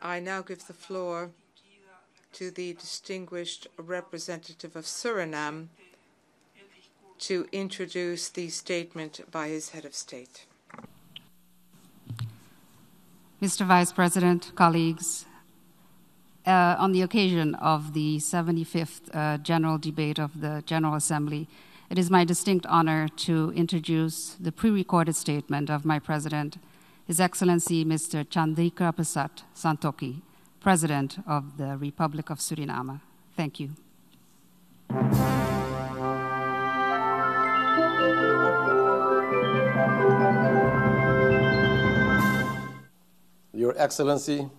I now give the floor to the distinguished representative of Suriname to introduce the statement by his head of state. Mr. Vice President, colleagues, uh, on the occasion of the 75th uh, General Debate of the General Assembly, it is my distinct honor to introduce the pre recorded statement of my President, His Excellency Mr. Chandrika Prasad Santoki, President of the Republic of Suriname. Thank you. Your Excellency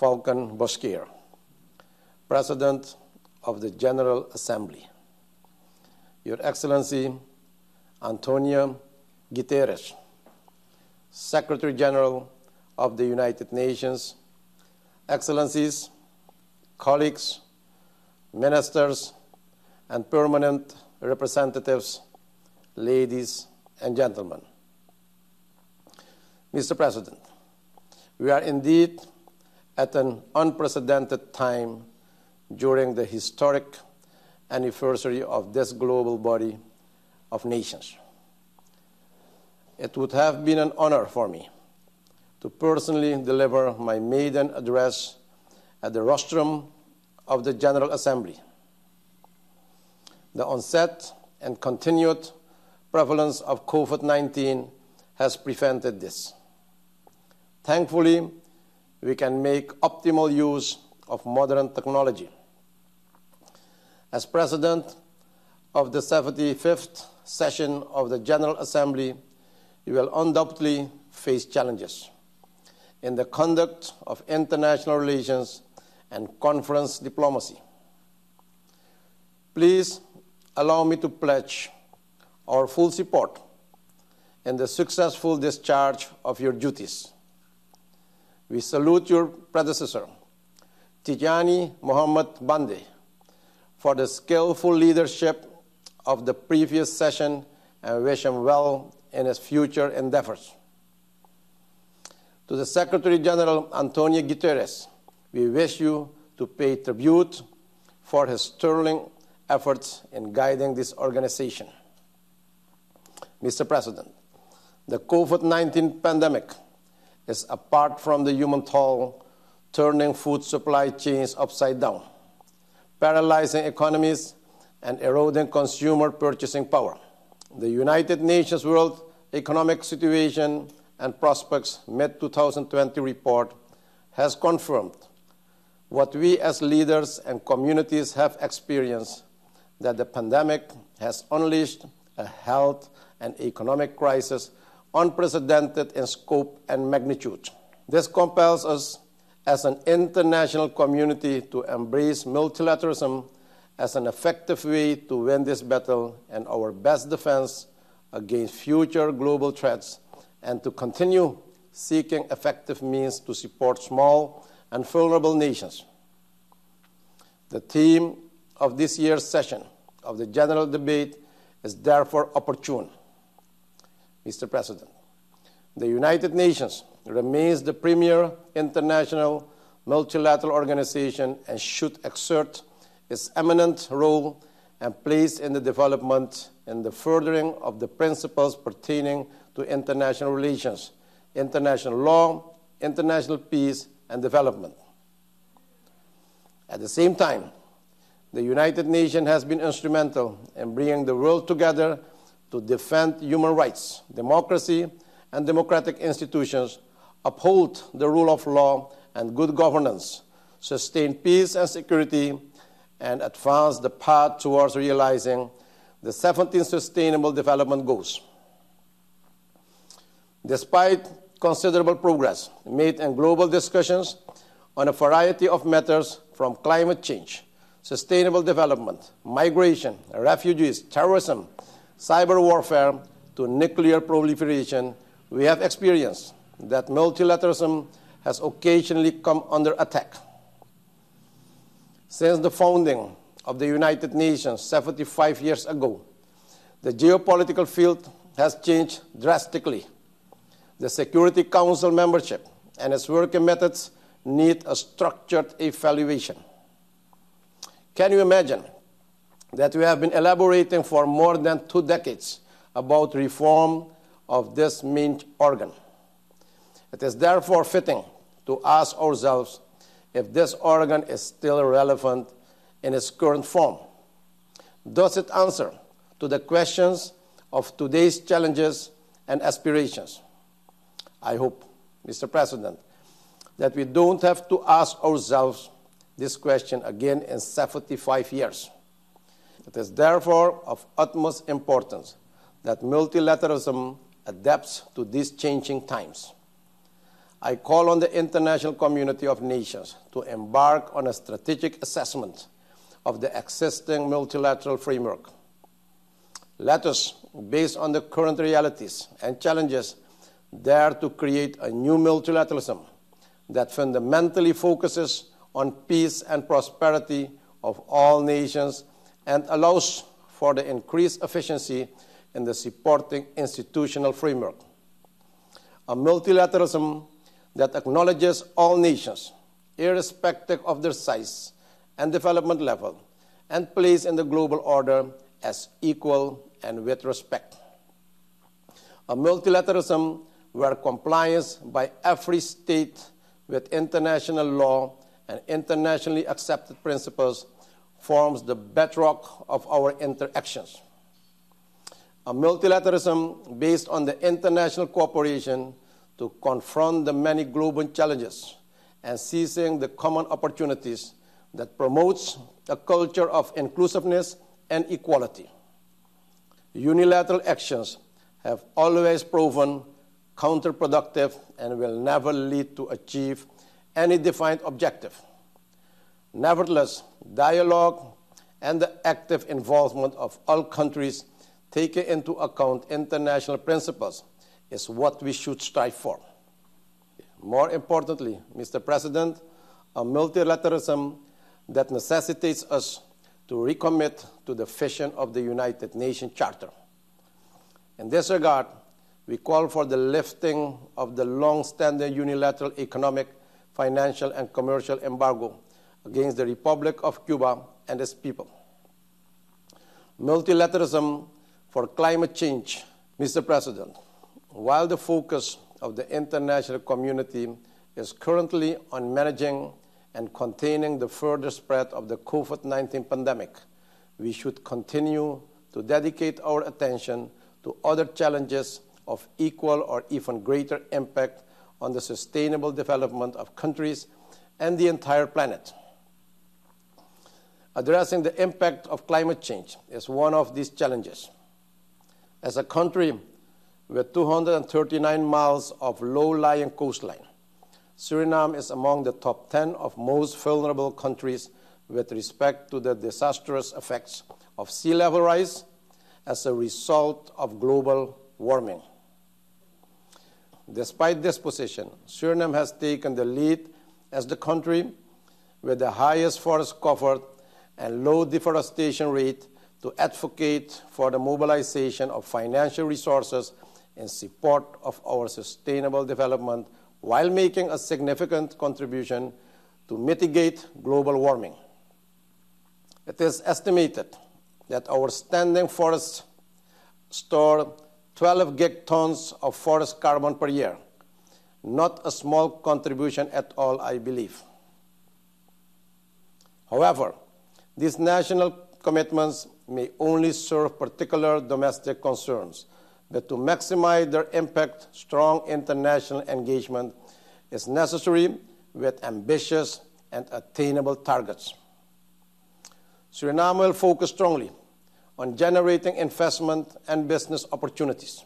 Volkan Bozkır, President of the General Assembly, Your Excellency Antonio Guterres, Secretary General of the United Nations, Excellencies, colleagues, ministers, and permanent representatives, ladies and gentlemen. Mr. President, we are indeed at an unprecedented time during the historic anniversary of this global body of nations. It would have been an honor for me to personally deliver my maiden address at the rostrum of the General Assembly. The onset and continued prevalence of COVID 19 has prevented this. Thankfully, we can make optimal use of modern technology. As President of the 75th session of the General Assembly, you will undoubtedly face challenges in the conduct of international relations and conference diplomacy. Please allow me to pledge our full support in the successful discharge of your duties. We salute your predecessor, Tijjani Muhammad Bande, for the skillful leadership of the previous session and wish him well in his future endeavors. To the Secretary General Antonio Guterres, we wish you to pay tribute for his sterling efforts in guiding this organization. Mr. President, the COVID 19 pandemic is apart from the human toll, turning food supply chains upside down, paralyzing economies, and eroding consumer purchasing power. The United Nations World Economic Situation and Prospects mid 2020 report has confirmed what we as leaders and communities have experienced that the pandemic has unleashed a health and economic crisis unprecedented in scope and magnitude. This compels us as an international community to embrace multilateralism as an effective way to win this battle and our best defense against future global threats and to continue seeking effective means to support small and vulnerable nations. The theme of this year's session of the general debate is therefore opportune. Mr. President, the United Nations remains the premier international multilateral organization and should exert its eminent role and place in the development and the furthering of the principles pertaining to international relations, international law, international peace, and development. At the same time, the United Nations has been instrumental in bringing the world together to defend human rights, democracy, and democratic institutions, uphold the rule of law and good governance, sustain peace and security, and advance the path towards realizing the 17 Sustainable Development Goals. Despite considerable progress made in global discussions on a variety of matters from climate change, sustainable development, migration, refugees, terrorism, cyber warfare, to nuclear proliferation, we have experienced that multilateralism has occasionally come under attack. Since the founding of the United Nations 75 years ago, the geopolitical field has changed drastically. The Security Council membership and its working methods need a structured evaluation. Can you imagine that we have been elaborating for more than two decades about reform of this main organ? It is therefore fitting to ask ourselves if this organ is still relevant in its current form. Does it answer to the questions of today's challenges and aspirations? I hope, Mr. President, that we don't have to ask ourselves this question again in 75 years. It is therefore of utmost importance that multilateralism adapts to these changing times. I call on the international community of nations to embark on a strategic assessment of the existing multilateral framework. Let us, based on the current realities and challenges, dare to create a new multilateralism that fundamentally focuses on peace and prosperity of all nations and allows for the increased efficiency in the supporting institutional framework. A multilateralism that acknowledges all nations, irrespective of their size and development level, and plays in the global order as equal and with respect. A multilateralism where compliance by every state with international law and internationally accepted principles forms the bedrock of our interactions. A multilateralism based on the international cooperation to confront the many global challenges and seizing the common opportunities that promotes a culture of inclusiveness and equality. Unilateral actions have always proven counterproductive and will never lead to achieve any defined objective. Nevertheless, dialogue and the active involvement of all countries taking into account international principles is what we should strive for. More importantly, Mr. President, a multilateralism that necessitates us to recommit to the vision of the United Nations Charter. In this regard, we call for the lifting of the long standing unilateral economic, financial, and commercial embargo against the Republic of Cuba and its people. Multilateralism for climate change, Mr. President, while the focus of the international community is currently on managing and containing the further spread of the COVID 19 pandemic, we should continue to dedicate our attention to other challenges of equal or even greater impact on the sustainable development of countries and the entire planet. Addressing the impact of climate change is one of these challenges. As a country with 239 miles of low lying coastline, Suriname is among the top 10 of most vulnerable countries with respect to the disastrous effects of sea level rise as a result of global warming. Despite this position, Suriname has taken the lead as the country with the highest forest cover and low deforestation rate to advocate for the mobilization of financial resources in support of our sustainable development while making a significant contribution to mitigate global warming. It is estimated that our standing forests store 12 gigatons of forest carbon per year. Not a small contribution at all, I believe. However, these national commitments may only serve particular domestic concerns, but to maximize their impact, strong international engagement is necessary with ambitious and attainable targets. Suriname will focus strongly on generating investment and business opportunities.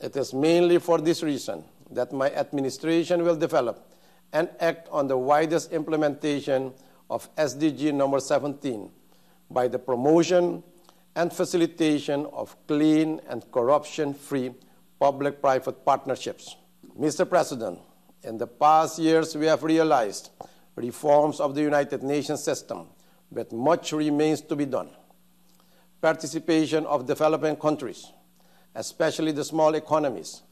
It is mainly for this reason that my administration will develop and act on the widest implementation of SDG number 17 by the promotion and facilitation of clean and corruption free public private partnerships. Mr. President, in the past years, we have realized reforms of the United Nations system, but much remains to be done participation of developing countries, especially the small economies,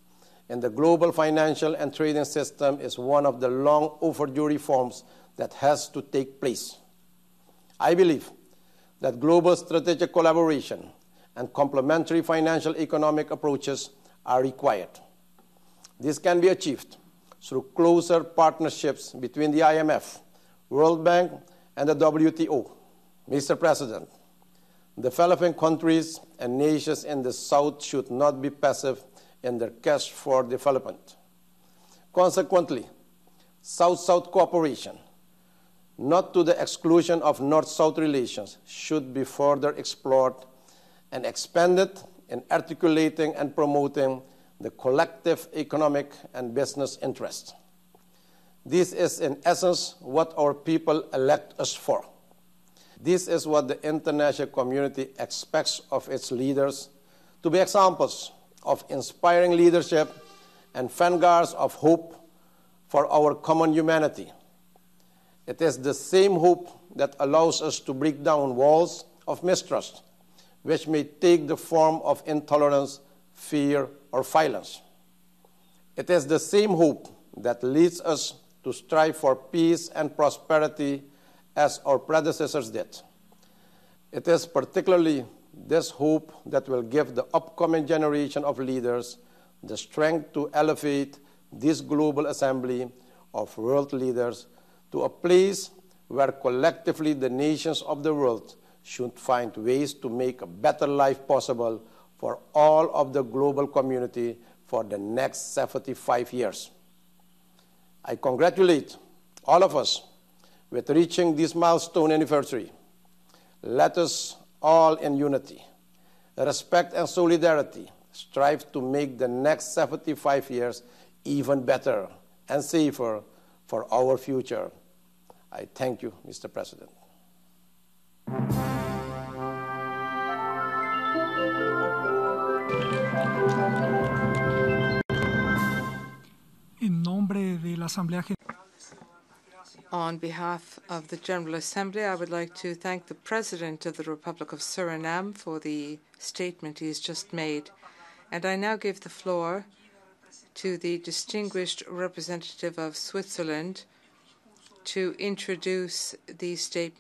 in the global financial and trading system is one of the long overdue reforms that has to take place. I believe that global strategic collaboration and complementary financial economic approaches are required. This can be achieved through closer partnerships between the IMF, World Bank, and the WTO. Mr. President, developing countries and nations in the South should not be passive in their quest for development. Consequently, South South cooperation, not to the exclusion of North South relations, should be further explored and expanded in articulating and promoting the collective economic and business interests. This is, in essence, what our people elect us for. This is what the international community expects of its leaders to be examples of inspiring leadership and vanguards of hope for our common humanity. It is the same hope that allows us to break down walls of mistrust, which may take the form of intolerance, fear, or violence. It is the same hope that leads us to strive for peace and prosperity as our predecessors did. It is particularly this hope that will give the upcoming generation of leaders the strength to elevate this global assembly of world leaders to a place where collectively the nations of the world should find ways to make a better life possible for all of the global community for the next 75 years. I congratulate all of us with reaching this milestone anniversary. Let us all in unity, respect and solidarity strive to make the next 75 years even better and safer for our future. I thank you, Mr. President. En nombre de la Asamblea General On behalf of the General Assembly, I would like to thank the President of the Republic of Suriname for the statement he has just made. And I now give the floor to the distinguished representative of Switzerland to introduce the statement.